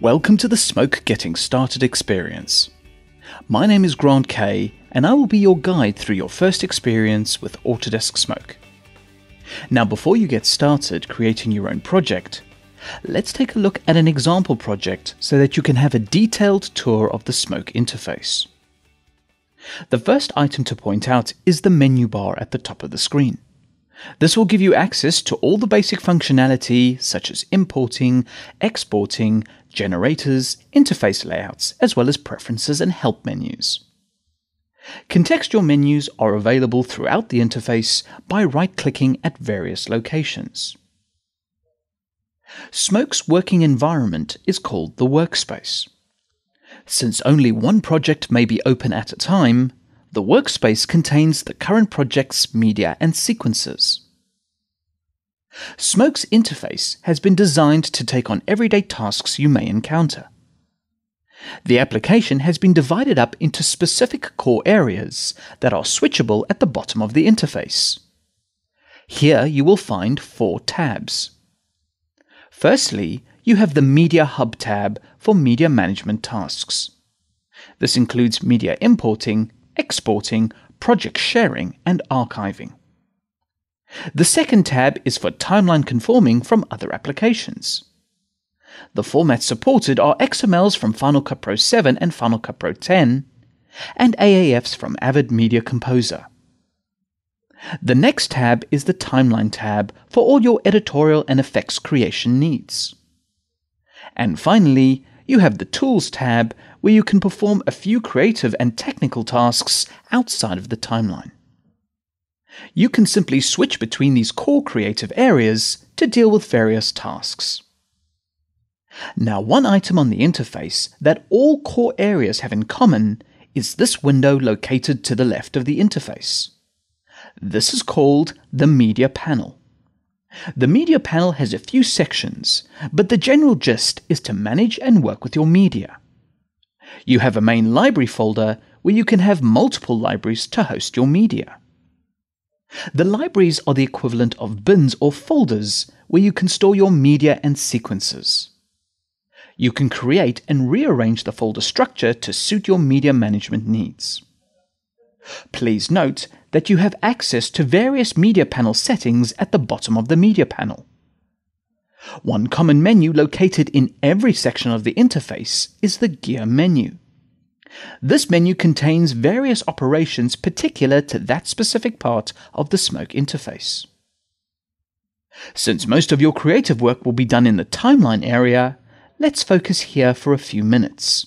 Welcome to the Smoke Getting Started experience. My name is Grant Kay, and I will be your guide through your first experience with Autodesk Smoke. Now, before you get started creating your own project, let's take a look at an example project so that you can have a detailed tour of the Smoke interface. The first item to point out is the menu bar at the top of the screen. This will give you access to all the basic functionality such as importing, exporting, generators, interface layouts, as well as preferences and help menus. Contextual menus are available throughout the interface by right-clicking at various locations. Smoke's working environment is called the workspace. Since only one project may be open at a time, the workspace contains the current project's media and sequences. Smoke's interface has been designed to take on everyday tasks you may encounter. The application has been divided up into specific core areas that are switchable at the bottom of the interface. Here you will find four tabs. Firstly, you have the Media Hub tab for media management tasks. This includes media importing, exporting, project sharing, and archiving. The second tab is for timeline conforming from other applications. The formats supported are XMLs from Final Cut Pro 7 and Final Cut Pro 10, and AAFs from Avid Media Composer. The next tab is the Timeline tab for all your editorial and effects creation needs. And finally, you have the Tools tab where you can perform a few creative and technical tasks outside of the timeline. You can simply switch between these core creative areas to deal with various tasks. Now, one item on the interface that all core areas have in common is this window located to the left of the interface. This is called the Media Panel. The Media Panel has a few sections, but the general gist is to manage and work with your media. You have a main library folder where you can have multiple libraries to host your media. The libraries are the equivalent of bins or folders where you can store your media and sequences. You can create and rearrange the folder structure to suit your media management needs. Please note that you have access to various media panel settings at the bottom of the media panel. One common menu located in every section of the interface is the Gear menu. This menu contains various operations particular to that specific part of the Smoke interface. Since most of your creative work will be done in the timeline area, let's focus here for a few minutes.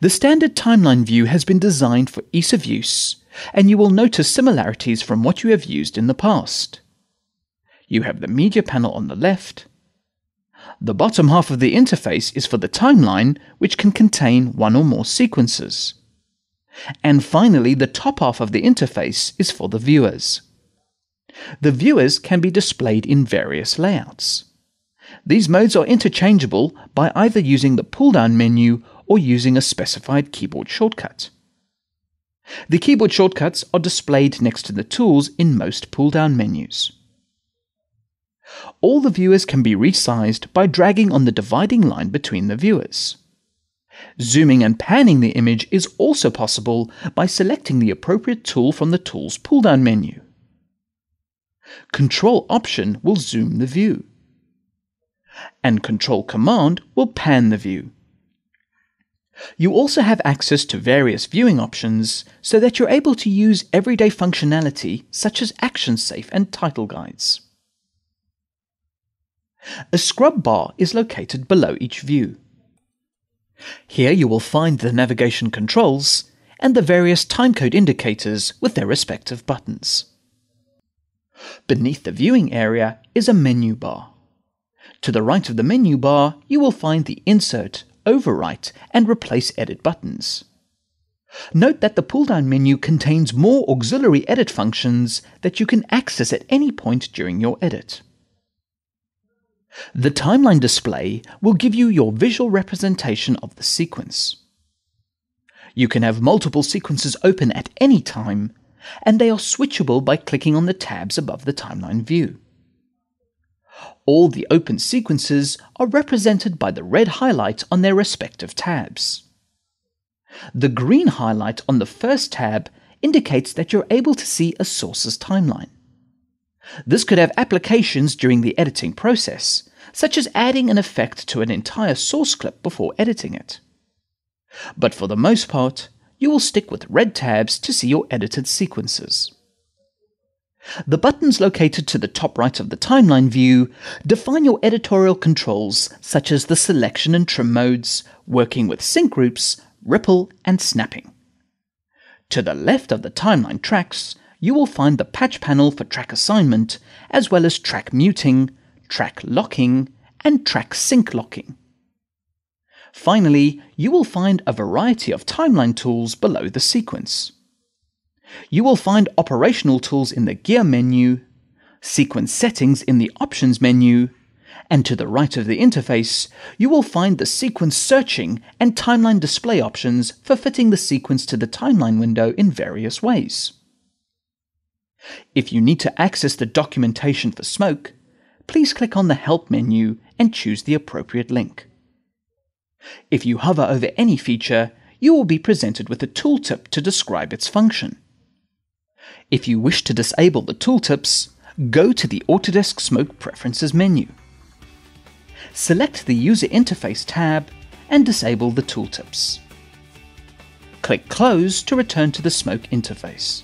The standard timeline view has been designed for ease of use, and you will notice similarities from what you have used in the past. You have the media panel on the left. The bottom half of the interface is for the timeline, which can contain one or more sequences. And finally, the top half of the interface is for the viewers. The viewers can be displayed in various layouts. These modes are interchangeable by either using the pull-down menu or using a specified keyboard shortcut. The keyboard shortcuts are displayed next to the tools in most pull-down menus. All the viewers can be resized by dragging on the dividing line between the viewers. Zooming and panning the image is also possible by selecting the appropriate tool from the Tools pull-down menu. Control Option will zoom the view, and Control Command will pan the view. You also have access to various viewing options so that you're able to use everyday functionality such as action safe and title guides. A scrub bar is located below each view. Here you will find the navigation controls and the various timecode indicators with their respective buttons. Beneath the viewing area is a menu bar. To the right of the menu bar, you will find the Insert, Overwrite, and Replace Edit buttons. Note that the pull-down menu contains more auxiliary edit functions that you can access at any point during your edit. The timeline display will give you your visual representation of the sequence. You can have multiple sequences open at any time, and they are switchable by clicking on the tabs above the timeline view. All the open sequences are represented by the red highlight on their respective tabs. The green highlight on the first tab indicates that you're able to see a source's timeline. This could have applications during the editing process, such as adding an effect to an entire source clip before editing it. But for the most part, you will stick with red tabs to see your edited sequences. The buttons located to the top right of the timeline view define your editorial controls such as the selection and trim modes, working with sync groups, ripple, and snapping. To the left of the timeline tracks, you will find the patch panel for track assignment, as well as track muting, track locking, and track sync locking. Finally, you will find a variety of timeline tools below the sequence. You will find operational tools in the Gear menu, sequence settings in the Options menu, and to the right of the interface, you will find the sequence searching and timeline display options for fitting the sequence to the timeline window in various ways. If you need to access the documentation for Smoke, please click on the Help menu and choose the appropriate link. If you hover over any feature, you will be presented with a tooltip to describe its function. If you wish to disable the tooltips, go to the Autodesk Smoke Preferences menu. Select the User Interface tab and disable the tooltips. Click Close to return to the Smoke interface.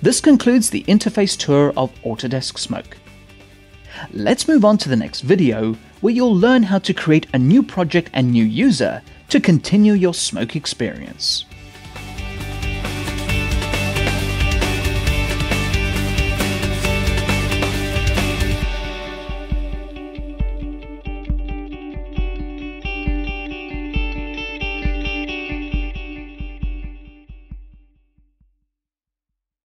This concludes the interface tour of Autodesk Smoke. Let's move on to the next video where you'll learn how to create a new project and new user to continue your Smoke experience.